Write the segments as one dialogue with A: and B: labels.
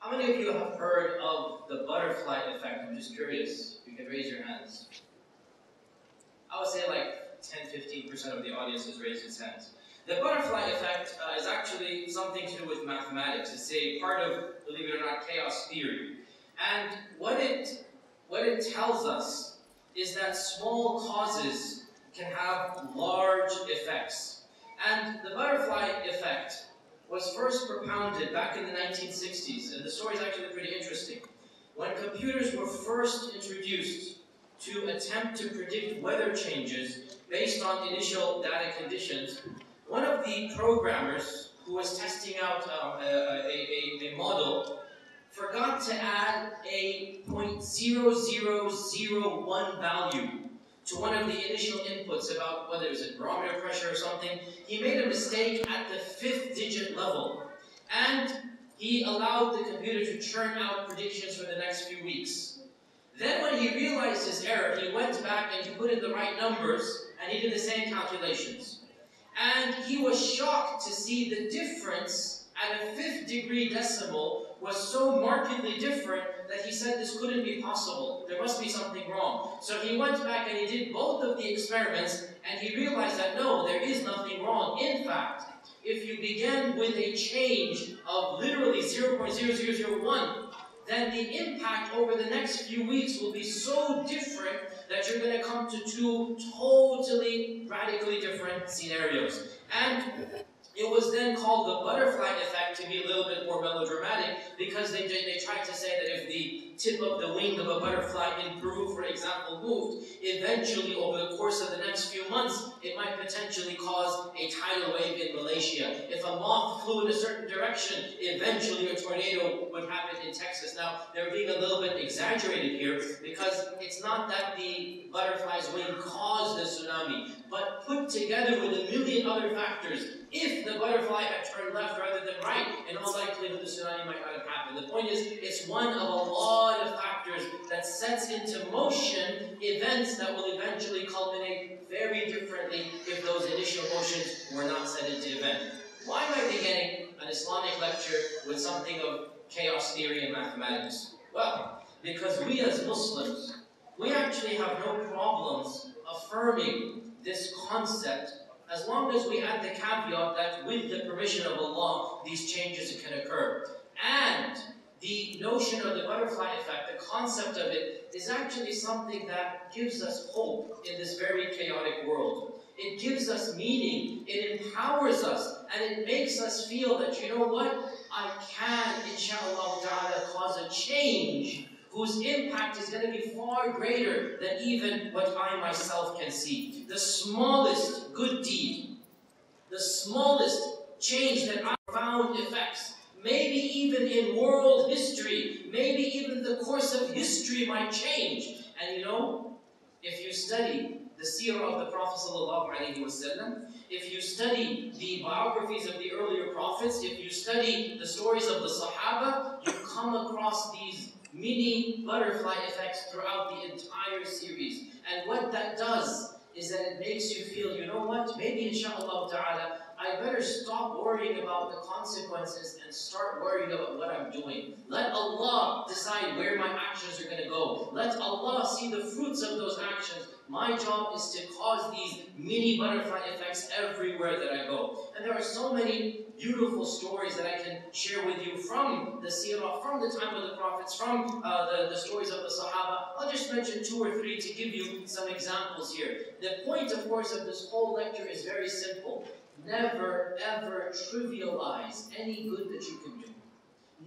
A: How many of you have heard of the butterfly effect? I'm just curious. You can raise your hands. I would say like 10 15% of the audience has raised its hands. The butterfly effect uh, is actually something to do with mathematics. It's a part of, believe it or not, chaos theory. And what it, what it tells us is that small causes can have large effects. And the butterfly effect was first propounded back in the 1960s, and the story is actually pretty interesting. When computers were first introduced to attempt to predict weather changes based on initial data conditions, one of the programmers who was testing out um, a, a, a, model forgot to add a 0.0001 value to one of the initial inputs about whether it was a barometer pressure or something. He made a mistake at the fifth digit level. And he allowed the computer to churn out predictions for the next few weeks. Then when he realized his error, he went back and he put in the right numbers and he did the same calculations. And he was shocked to see the difference at a fifth degree decimal was so markedly different that he said this couldn't be possible. There must be something wrong. So he went back and he did both of the experiments and he realized that no, there is nothing wrong. In fact, if you begin with a change of literally 0.0001, then the impact over the next few weeks will be so different that you're going to come to two totally radically different scenarios. And it was then called the butterfly effect to be a little bit more melodramatic because they, they tried to say that if the tip of the wing of a butterfly in Peru, for example, moved, eventually over the course of the next few months, it might potentially cause a tidal wave in Malaysia. If a moth flew in a certain direction, eventually a tornado would happen in Texas. Now, they're being a little bit exaggerated here because it's not that the butterfly's wing caused the tsunami, but put together with a million other factors, if the butterfly had turned left rather than right, in all likelihood the tsunami might not have happened. The point is, it's one of a lot of factors that sets into motion events that will eventually culminate very differently if those initial motions were not set into event. Why am I beginning an Islamic lecture with something of chaos theory and mathematics? Well, because we as Muslims, we actually have no problems affirming this concept as long as we add the caveat that with the permission of Allah, these changes can occur. And the notion of the butterfly effect, the concept of it, is actually something that gives us hope in this very chaotic world. It gives us meaning, it empowers us, and it makes us feel that, you know what, I can, inshallah ta'ala, cause a change whose impact is going to be far greater than even what I myself can see. The smallest good deed, the smallest change that I found effects, maybe even in world history, maybe even the course of history might change. And you know, if you study the seerah of the Prophet ﷺ, if you study the biographies of the earlier prophets, if you study the stories of the Sahaba, you come across these mini butterfly effects throughout the entire series. And what that does is that it makes you feel, you know what, maybe inshallah ta'ala, I better stop worrying about the consequences and start worrying about what I'm doing. Let Allah decide where my actions are going to go. Let Allah see the fruits of those actions. My job is to cause these mini butterfly effects everywhere that I go. And there are so many beautiful stories that I can share with you from the seerah, from the time of the prophets, from uh, the, the stories of the Sahaba. I'll just mention two or three to give you some examples here. The point, of course, of this whole lecture is very simple. Never, ever trivialize any good that you can do.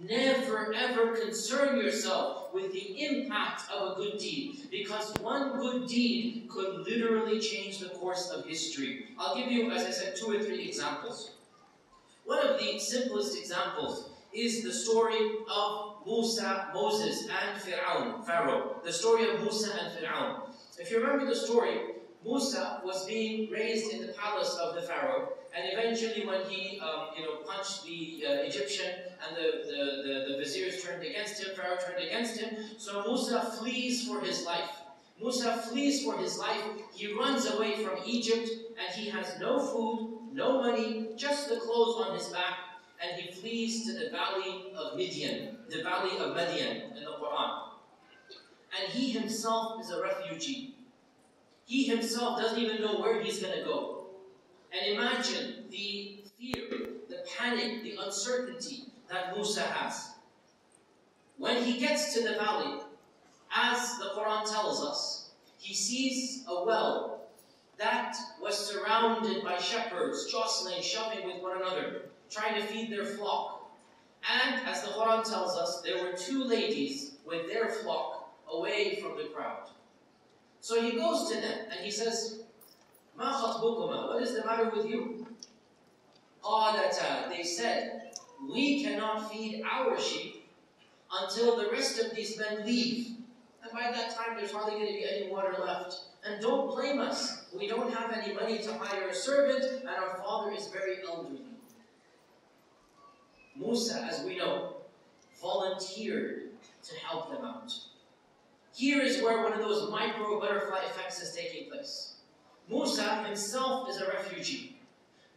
A: Never, ever concern yourself with the impact of a good deed, because one good deed could literally change the course of history. I'll give you, as I said, two or three examples. One of the simplest examples is the story of Musa, Moses, and Fir'aun, Pharaoh. The story of Musa and Fir'aun. If you remember the story, Musa was being raised in the palace of the Pharaoh, and eventually when he um, you know, punched the uh, Egyptian and the, the, the, the viziers turned against him, Pharaoh turned against him, so Musa flees for his life. Musa flees for his life. He runs away from Egypt, and he has no food, no money, just the clothes on his back, and he flees to the valley of Midian. the valley of Madian in the Quran. And he himself is a refugee. He himself doesn't even know where he's going to go. And imagine the fear, the panic, the uncertainty that Musa has. When he gets to the valley, as the Quran tells us, he sees a well that was surrounded by shepherds, jostling, shoving with one another, trying to feed their flock. And as the Quran tells us, there were two ladies with their flock away from the crowd. So he goes to them and he says, Ma khatbukuma, what is the matter with you? They said, we cannot feed our sheep until the rest of these men leave. And by that time, there's hardly going to be any water left. And don't blame us. We don't have any money to hire a servant, and our father is very elderly. Musa, as we know, volunteered to help them out. Here is where one of those micro butterfly effects is taking place. Musa himself is a refugee.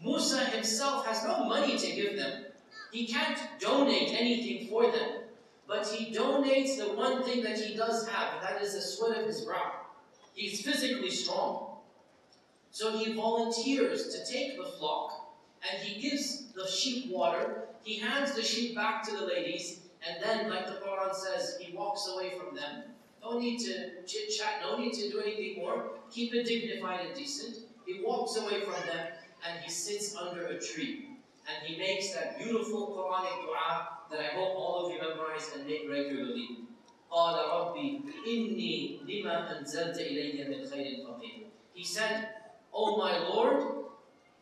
A: Musa himself has no money to give them. He can't donate anything for them. But he donates the one thing that he does have, and that is the sweat of his brow. He's physically strong. So he volunteers to take the flock, and he gives the sheep water. He hands the sheep back to the ladies, and then, like the Quran says, he walks away from them. No need to chit chat, no need to do anything more. Keep it dignified and decent. He walks away from them, and he sits under a tree. And he makes that beautiful Quranic dua that I hope all of you memorize and make regularly. قال ربي إني لما أنزلت إلي من خير فقير. He said, Oh my Lord,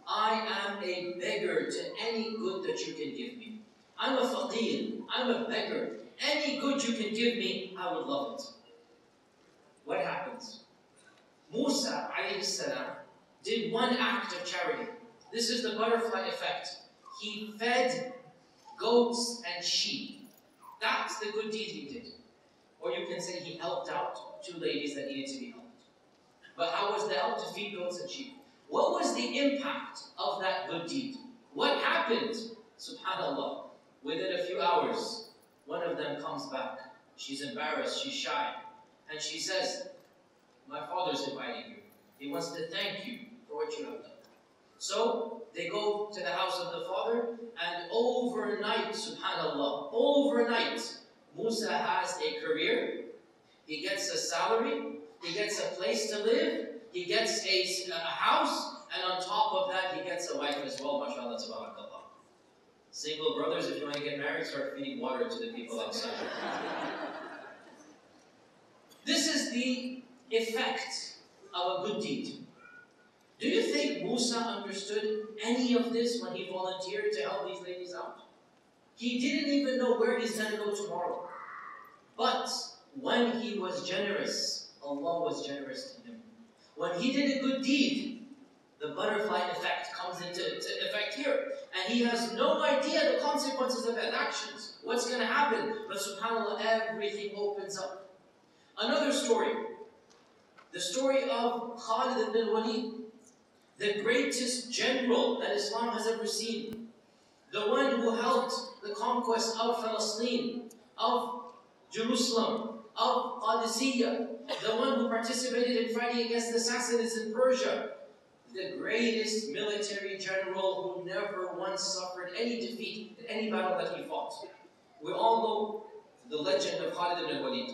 A: I am a beggar to any good that you can give me. I'm a faqir, I'm a beggar. Any good you can give me, I would love it. What happens? Musa salam, did one act of charity. This is the butterfly effect. He fed goats and sheep. That's the good deed he did. Or you can say he helped out two ladies that needed to be helped. But how was the help to feed goats sheep? What was the impact of that good deed? What happened? Subhanallah. Within a few hours, one of them comes back. She's embarrassed, she's shy. And she says, My father's inviting you. He wants to thank you for what you have done. So they go to the house of the father, and overnight, subhanAllah, overnight, Musa has a career, he gets a salary, he gets a place to live, he gets a, a house, and on top of that, he gets a wife as well, mashallah, tabarakallah. Single brothers, if you want to get married, start feeding water to the people outside. this is the effect of a good deed. Do you think Musa understood any of this when he volunteered to help these ladies out? He didn't even know where he's going to go tomorrow. But when he was generous, Allah was generous to him. When he did a good deed, the butterfly effect comes into, effect here. And he has no idea the consequences of his actions, what's going to happen. But subhanAllah, everything opens up. Another story, the story of Khalid ibn al-Walid the greatest general that Islam has ever seen, the one who helped the conquest of Palestine, of Jerusalem, of Qadisiyah, the one who participated in fighting against the Sassanids in Persia, the greatest military general who never once suffered any defeat in any battle that he fought. We all know the legend of Khalid ibn Walid.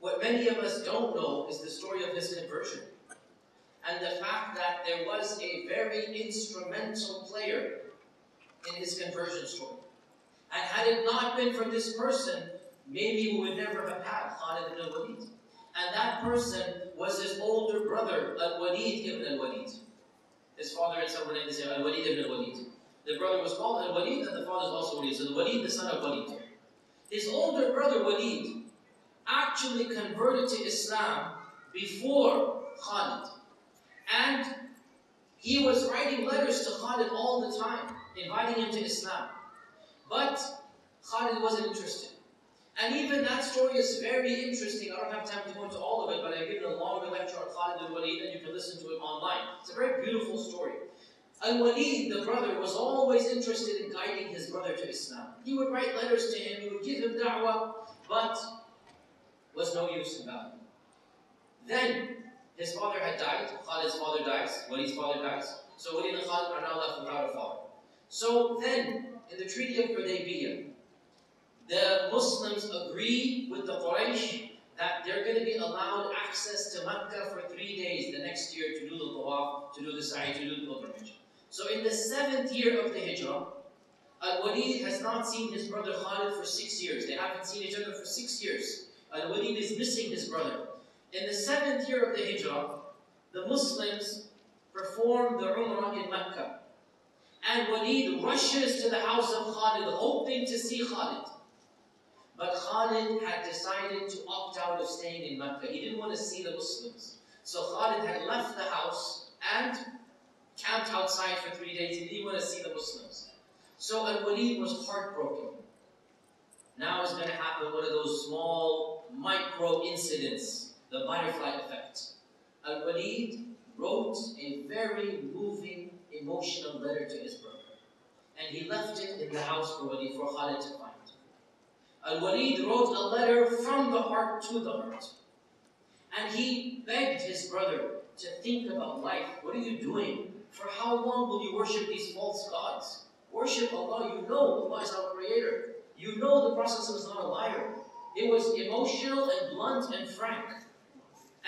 A: What many of us don't know is the story of his conversion and the fact that there was a very instrumental player in his conversion story. And had it not been for this person, maybe we would never have had Khalid ibn al-Walid. And that person was his older brother, Al-Walid ibn al-Walid. His father and son were named the Al-Walid ibn al-Walid. The brother was called Al-Walid and the father is also Walid. So the Walid, the son of Walid. His older brother, Walid, actually converted to Islam before Khalid. And he was writing letters to Khalid all the time, inviting him to Islam. But Khalid wasn't interested. And even that story is very interesting. I don't have time to go into all of it, but I've given a longer lecture on Khalid al Walid, and you can listen to it online. It's a very beautiful story. Al-Walid, the brother, was always interested in guiding his brother to Islam. He would write letters to him, he would give him da'wah, but was no use in that. Then, his father had died, Khalid's father dies, Walid's father dies. So Walid and Khalid are now left without a father. So then, in the Treaty of Hudaybiyah, the Muslims agree with the Quraysh that they're going to be allowed access to Mecca for three days the next year to do the tawaf, to do the sa'i, to do the pilgrimage. So in the seventh year of the Hijrah, Al-Walid has not seen his brother Khalid for six years. They haven't seen each other for six years. Al-Walid is missing his brother. In the seventh year of the Hijrah, the Muslims perform the Umrah in Mecca. And Walid rushes to the house of Khalid, hoping to see Khalid. But Khalid had decided to opt out of staying in Mecca. He didn't want to see the Muslims. So Khalid had left the house and camped outside for three days. He didn't want to see the Muslims. So Al-Walid was heartbroken. Now is going to happen one of those small micro incidents, the butterfly effect. Al-Walid wrote a very moving, emotional letter to his brother. And he left it in the house for Walid, for Khalid to find. Al-Walid wrote a letter from the heart to the heart. And he begged his brother to think about life. What are you doing? For how long will you worship these false gods? Worship Allah. You know Allah is our creator. You know the Prophet was not a liar. It was emotional and blunt and frank.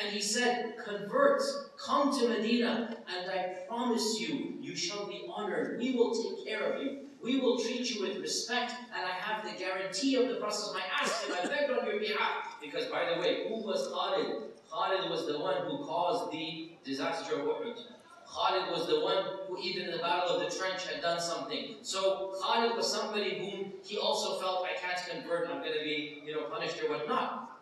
A: And he said, Convert, come to Medina, and I promise you, you shall be honored. We will take care of you. We will treat you with respect, and I have the guarantee of the Prophet. I asked him, I begged on your behalf. Because, by the way, who was Khalid? Khalid was the one who caused the disaster of Uhud. Khalid was the one who, even in the Battle of the Trench, had done something. So Khalid was somebody whom he also felt, I can't convert, I'm going to be you know, punished or whatnot.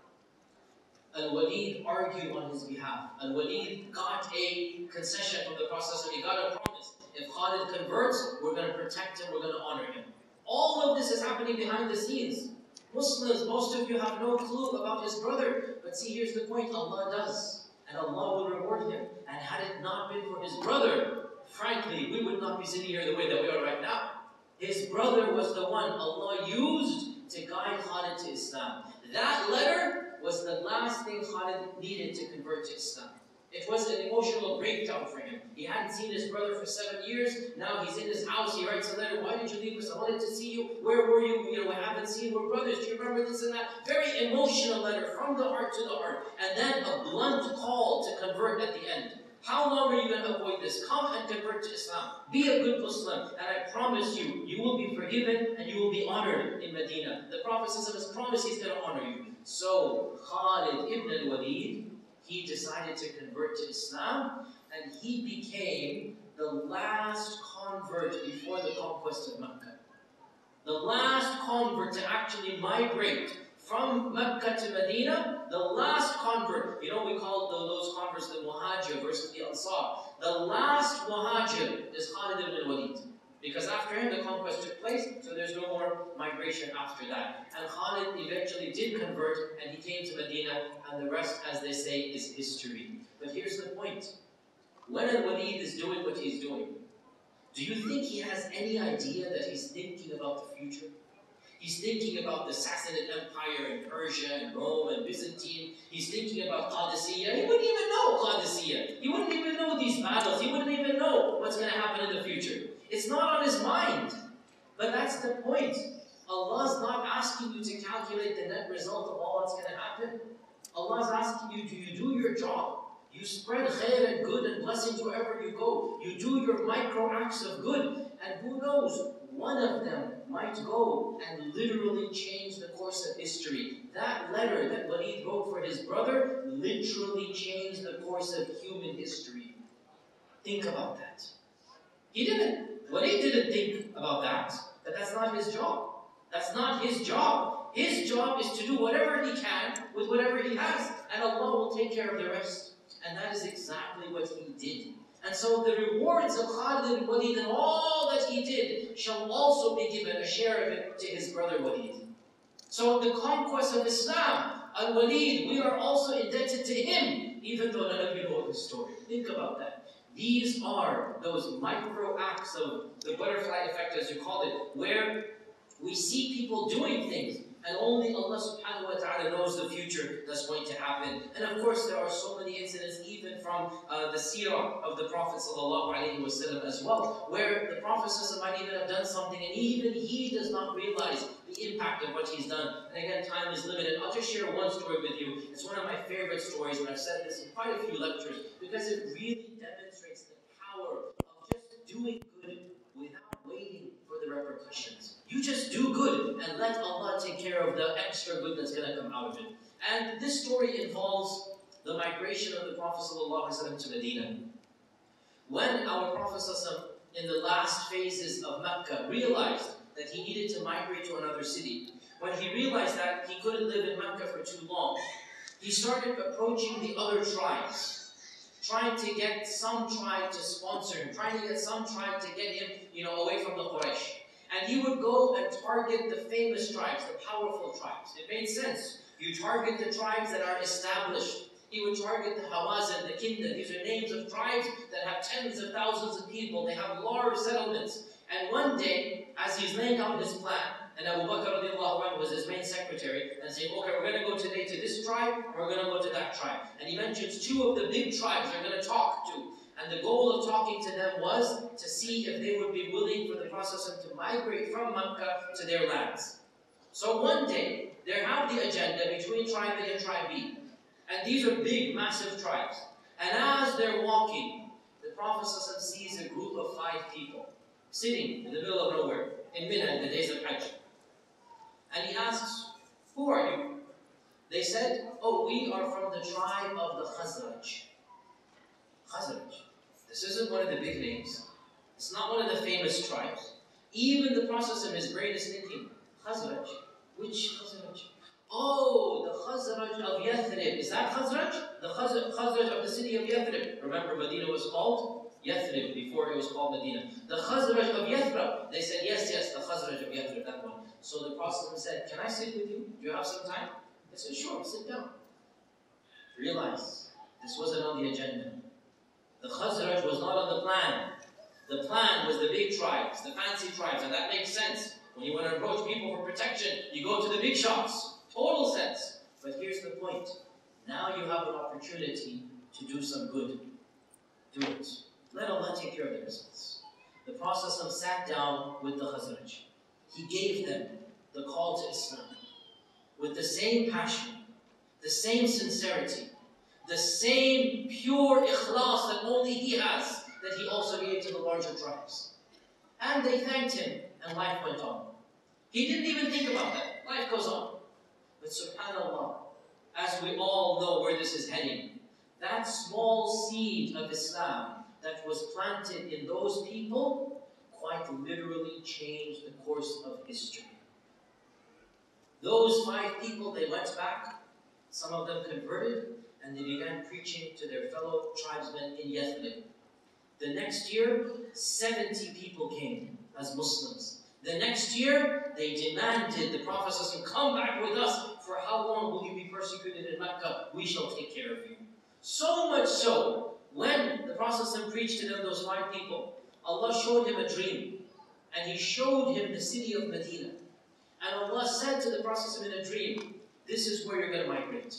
A: Al-Walid argued on his behalf. Al-Walid got a concession from the Prophet, he got a promise. If Khalid converts, we're going to protect him, we're going to honor him. All of this is happening behind the scenes. Muslims, most of you have no clue about his brother. But see, here's the point Allah does. And Allah will reward him. And had it not been for his brother, frankly, we would not be sitting here the way that we are right now. His brother was the one Allah used to guide Khalid to Islam. That letter was the last thing Khalid needed to convert to Islam. It was an emotional breakdown for him. He hadn't seen his brother for seven years. Now he's in his house. He writes a letter. Why did you leave us? I wanted to see you. Where were you? You know, I haven't seen. We're brothers. Do you remember this and that? Very emotional letter from the heart to the heart. And then a blunt call to convert at the end. How long are you going to avoid this? Come and convert to Islam. Be a good Muslim. And I promise you, you will be forgiven and you will be honored in Medina. The Prophet has promised he's going to honor you. So, Khalid ibn al-Walid, he decided to convert to Islam and he became the last convert before the conquest of Mecca. The last convert to actually migrate from Mecca to Medina, the last convert, you know, we call those converts the Muhajir versus the Ansar. The last Muhajir is Khalid ibn Walid. Because after him, the conquest took place, so there's no more migration after that. And Khalid eventually did convert, and he came to Medina, and the rest, as they say, is history. But here's the point. When Al-Walid is doing what he's doing, do you think he has any idea that he's thinking about the future? He's thinking about the Sassanid Empire and Persia and Rome and Byzantine. He's thinking about Qadisiyah. He wouldn't even know Qadisiyah. He wouldn't even know these battles. He wouldn't even know what's going to happen in the future. It's not on his mind. But that's the point. Allah's not asking you to calculate the net result of all that's going to happen. Allah's asking you, do you do your job? You spread khair and good and blessings wherever you go. You do your micro acts of good. And who knows, one of them might go and literally change the course of history. That letter that Walid wrote for his brother literally changed the course of human history. Think about that. He didn't. Walid didn't think about that. that that's not his job. That's not his job. His job is to do whatever he can with whatever he has, and Allah will take care of the rest. And that is exactly what he did. And so the rewards of Khalid ibn Walid and all that he did shall also be given a share of it to his brother Walid. So the conquest of Islam, Al-Walid, we are also indebted to him, even though none of you know the story. Think about that. These are those micro acts of the butterfly effect, as you call it, where we see people doing things and only Allah subhanahu wa ta'ala knows the future that's going to happen. And of course, there are so many incidents, even from uh, the seerah of the Prophet wasallam as well, where the Prophet might even have done something and even he does not realize the impact of what he's done. And again, time is limited. I'll just share one story with you. It's one of my favorite stories, and I've said this in quite a few lectures because it really demonstrates the power of just doing good without waiting for the repercussions. You just do good and let Allah take care of the extra good that's going to come out of it. And this story involves the migration of the Prophet ﷺ to Medina. When our Prophet ﷺ, in the last phases of Mecca, realized that he needed to migrate to another city, when he realized that he couldn't live in Mecca for too long, he started approaching the other tribes, trying to get some tribe to sponsor him, trying to get some tribe to get him, you know, away from the Quraysh. And he would go and target the famous tribes, the powerful tribes. It made sense. You target the tribes that are established. He would target the Hawazin, the Kinda. These are names of tribes that have tens of thousands of people. They have large settlements. And one day, as he's laying out his plan, and Abu Bakr anhu was his main secretary, and saying, okay, we're going to go today to this tribe, and we're going to go to that tribe. And he mentions two of the big tribes they're going to talk to. And the goal of talking to them was to see if they would be willing for the Prophet to migrate from Makkah to their lands. So one day, they have the agenda between tribe A and tribe B. And these are big, massive tribes. And as they're walking, the Prophet sees a group of five people sitting in the middle of nowhere in Mina in the days of Hajj. And he asks, Who are you? They said, Oh, we are from the tribe of the Khazraj. Khazraj. This isn't one of the big names. It's not one of the famous tribes. Even the process of his brain is thinking, Khazraj. Which Khazraj? Oh, the Khazraj of Yathrib. Is that Khazraj? The Khazraj of the city of Yathrib. Remember, Medina was called Yathrib before it was called Medina. The Khazraj of Yathrib. They said, yes, yes, the Khazraj of Yathrib, that one. So the Prophet said, can I sit with you? Do you have some time? They said, sure, sit down. Realize, this wasn't on the agenda. The Khazraj was not on the plan. The plan was the big tribes, the fancy tribes, and that makes sense. When you want to approach people for protection, you go to the big shots. Total sense. But here's the point. Now you have an opportunity to do some good. Do it. Let Allah take care of the results. The Prophet sat down with the Khazraj. He gave them the call to Islam with the same passion, the same sincerity, the same pure ikhlas that only he has, that he also gave to the larger tribes. And they thanked him, and life went on. He didn't even think about that. Life goes on. But subhanAllah, as we all know where this is heading, that small seed of Islam that was planted in those people quite literally changed the course of history. Those five people, they went back. Some of them converted, and they began preaching to their fellow tribesmen in Yathrib. The next year, 70 people came as Muslims. The next year, they demanded the Prophet come back with us. For how long will you be persecuted in Mecca? We shall take care of you. So much so, when the Prophet preached to them, those five people, Allah showed him a dream. And He showed him the city of Medina. And Allah said to the Prophet in a dream, this is where you're going to migrate.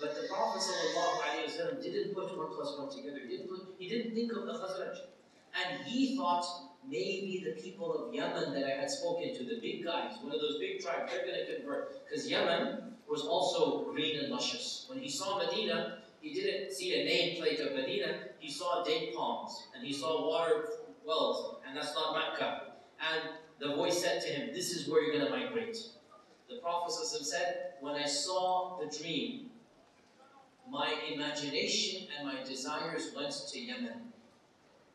A: But the Prophet ﷺ didn't put one plus one together. He didn't, put, he didn't think of the Khazraj. And he thought maybe the people of Yemen that I had spoken to, the big guys, one of those big tribes, they're going to convert. Because Yemen was also green and luscious. When he saw Medina, he didn't see a nameplate of Medina, he saw date palms, and he saw water wells, and that's not Mecca. And the voice said to him, This is where you're going to migrate. The Prophet said, When I saw the dream, my imagination and my desires went to Yemen.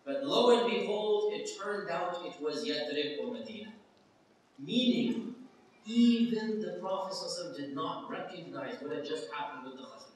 A: But lo and behold, it turned out it was Yathrib or Medina. Meaning, even the Prophet did not recognize what had just happened with the Khazraj.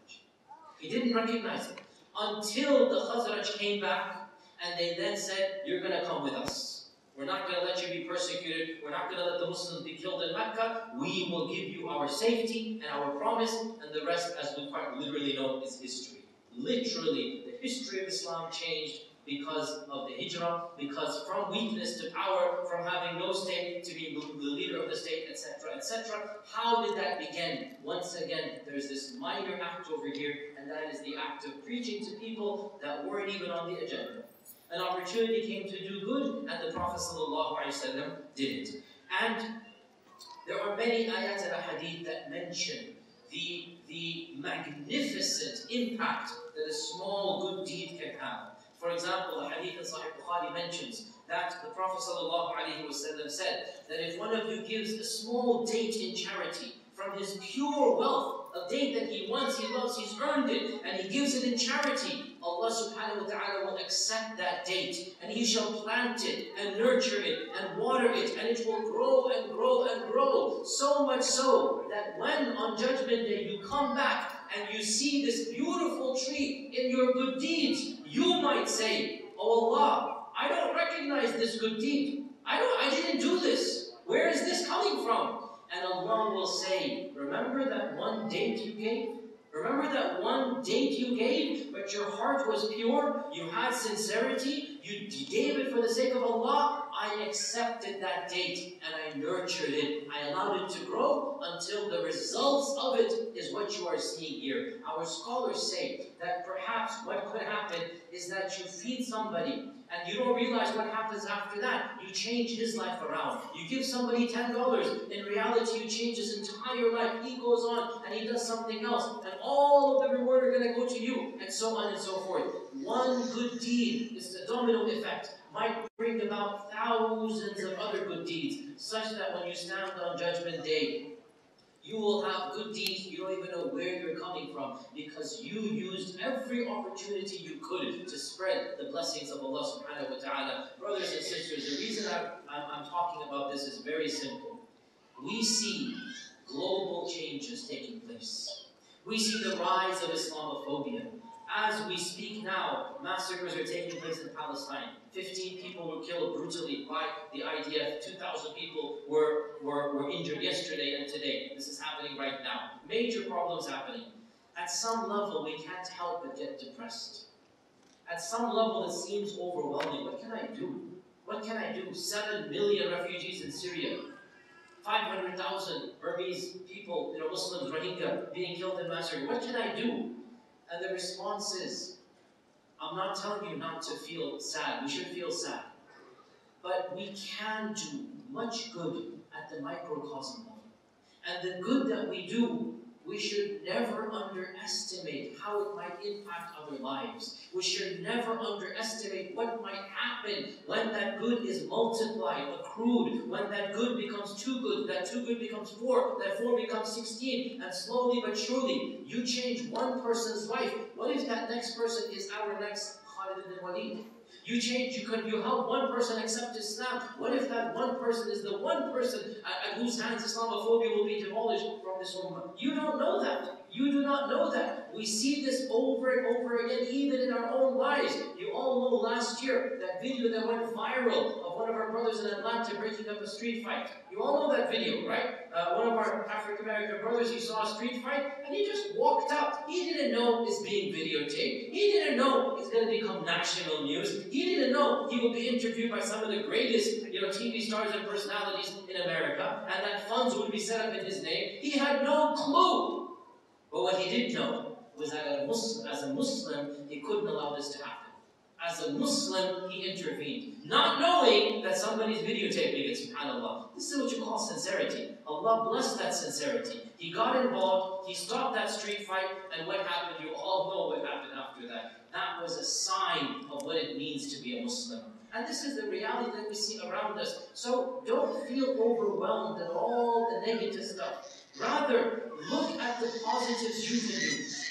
A: He didn't recognize it until the Khazraj came back and they then said, You're going to come with us. We're not going to let you be persecuted. We're not going to let the Muslims be killed in Mecca. We will give you our safety and our promise, and the rest, as we quite literally know, is history. Literally, the history of Islam changed because of the hijrah, because from weakness to power, from having no state to being the leader of the state, etc., etc. How did that begin? Once again, there's this minor act over here, and that is the act of preaching to people that weren't even on the agenda. An opportunity came to do good, and the Prophet ﷺ did it. And there are many ayat and hadith that mention the, the magnificent impact that a small good deed can have. For example, the hadith in Sahih Bukhari mentions that the Prophet ﷺ said that if one of you gives a small date in charity from his pure wealth, a date that he wants, he loves, he's earned it, and he gives it in charity, Allah subhanahu wa ta'ala will accept that date, and he shall plant it, and nurture it, and water it, and it will grow and grow and grow, so much so that when on Judgment Day you come back and you see this beautiful tree in your good deeds, you might say, Oh Allah, I don't recognize this good deed. I don't I didn't do this. Where is this coming from? And Allah will say, Remember that one date you gave? Remember that one date you gave, but your heart was pure, you had sincerity, you gave it for the sake of Allah? I accepted that date and I nurtured it. I allowed it to grow until the results of it is what you are seeing here. Our scholars say that perhaps what could happen is that you feed somebody and you don't realize what happens after that. You change his life around. You give somebody $10. In reality, you change his entire life. He goes on and he does something else. And all of the reward are going to go to you, and so on and so forth. One good deed is the domino effect might bring about thousands of other good deeds, such that when you stand on Judgment Day, you will have good deeds you don't even know where you're coming from because you used every opportunity you could to spread the blessings of Allah subhanahu wa ta'ala. Brothers and sisters, the reason I'm, I'm, I'm talking about this is very simple. We see global changes taking place. We see the rise of Islamophobia. As we speak now, massacres are taking place in Palestine. 15 people were killed brutally by the IDF. 2,000 people were, were, were injured yesterday and today. This is happening right now. Major problems happening. At some level, we can't help but get depressed. At some level, it seems overwhelming. What can I do? What can I do? 7 million refugees in Syria. 500,000 Burmese people, you know, Muslims, Rohingya, being killed in massacred. What can I do? And the response is, I'm not telling you not to feel sad. We should feel sad. But we can do much good at the microcosm level. And the good that we do we should never underestimate how it might impact other lives. We should never underestimate what might happen when that good is multiplied, accrued, when that good becomes too good, that too good becomes four, that four becomes 16, and slowly but surely, you change one person's life. What if that next person is our next Khalid ibn Walid? You change, you could you help one person accept Islam. What if that one person is the one person at, at whose hands Islamophobia will be demolished from this ummah? You don't know that. You do not know that. We see this over and over again, even in our own lives. You all know last year that video that went viral of one of our brothers in Atlanta breaking up a street fight. You all know that video, right? Uh, one of our African American brothers, he saw a street fight and he just walked out. He didn't know it's being videotaped. He didn't know it's going to become national news. He didn't know he would be interviewed by some of the greatest, you know, TV stars and personalities in America, and that funds would be set up in his name. He had no clue but what he did know was that a Muslim, as a Muslim, he couldn't allow this to happen. As a Muslim, he intervened, not knowing that somebody's videotaping it, subhanAllah. This is what you call sincerity. Allah blessed that sincerity. He got involved, he stopped that street fight, and what happened? You all know what happened after that. That was a sign of what it means to be a Muslim. And this is the reality that we see around us. So don't feel overwhelmed at all the negative stuff. Rather, look at the positives you can do.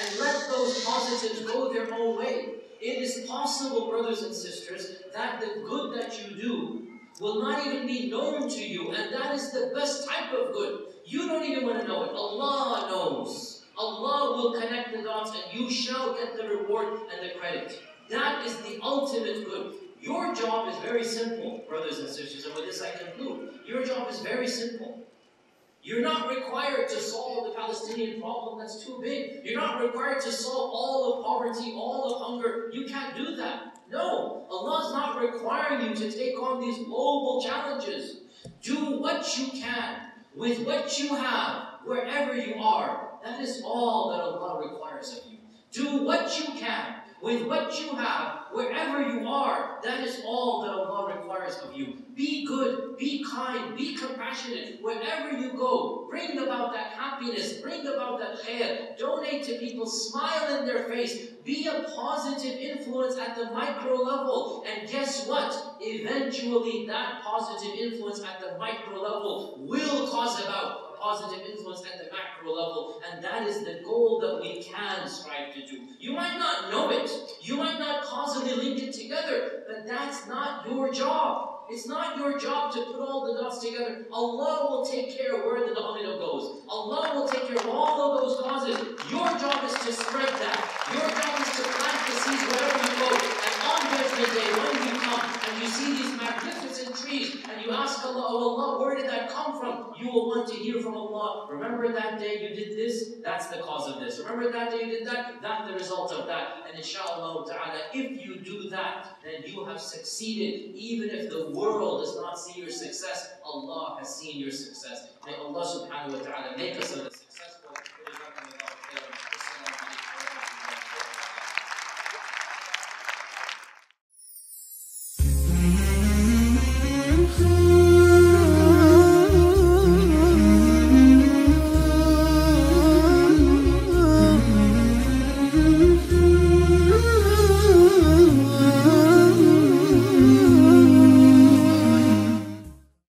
A: And let those positives go their own way. It is possible, brothers and sisters, that the good that you do will not even be known to you. And that is the best type of good. You don't even want to know it. Allah knows. Allah will connect the dots and you shall get the reward and the credit. That is the ultimate good. Your job is very simple, brothers and sisters, and with this I conclude. Your job is very simple. You're not required to solve the Palestinian problem that's too big. You're not required to solve all of poverty, all of hunger. You can't do that. No, Allah is not requiring you to take on these global challenges. Do what you can with what you have, wherever you are. That is all that Allah requires of you. Do what you can with what you have, wherever you are. That is all that Allah requires of you. Be good, be kind, be compassionate. Wherever you go, bring about that happiness, bring about that khair. Donate to people, smile in their face. Be a positive influence at the micro level. And guess what? Eventually, that positive influence at the micro level will cause about positive influence at the macro level, and that is the goal that we can strive to do. You might not know it, you might not causally link it together, but that's not your job. It's not your job to put all the dots together. Allah will take care of where the domino goes. Allah will take care of all of those causes. Your job is to spread that. Your job is to plant the seeds wherever you go. And on Judgment Day, when you come and you see these magnificent trees, and you ask Allah, oh Allah, where did that come from? You will want to hear from Allah. Remember that day you did this? That's the cause of this. Remember that day you did that? That's the result of that. And inshallah ta'ala, if you do that, then you have succeeded. Even if the world does not see your success, Allah has seen your success. May Allah subhanahu wa ta'ala make us of.